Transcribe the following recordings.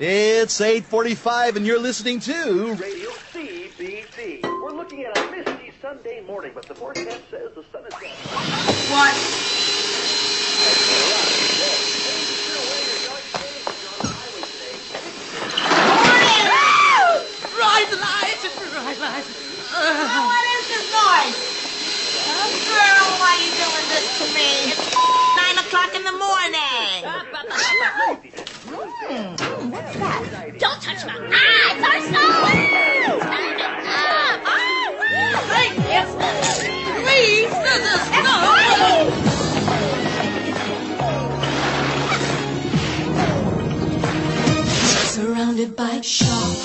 It's 845 and you're listening to Radio CBT. We're looking at a misty Sunday morning, but the forecast says the sun is down. What? Bright lights, bright lights. Oh, what is this noise? Oh, girl, why are you doing this to me? It's nine o'clock in the morning. Hmm, what's that? Don't touch my eyes, our soul! Turn it up! Hey, yes. Please, is no. Surrounded by sharp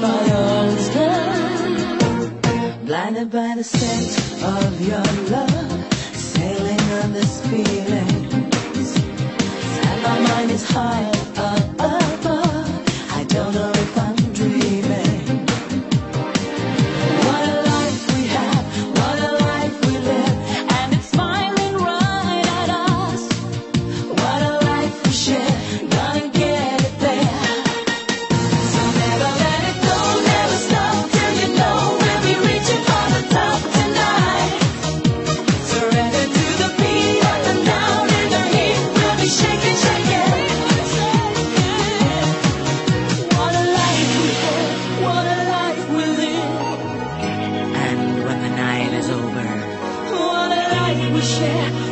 my arms, girl blinded by the scent of your share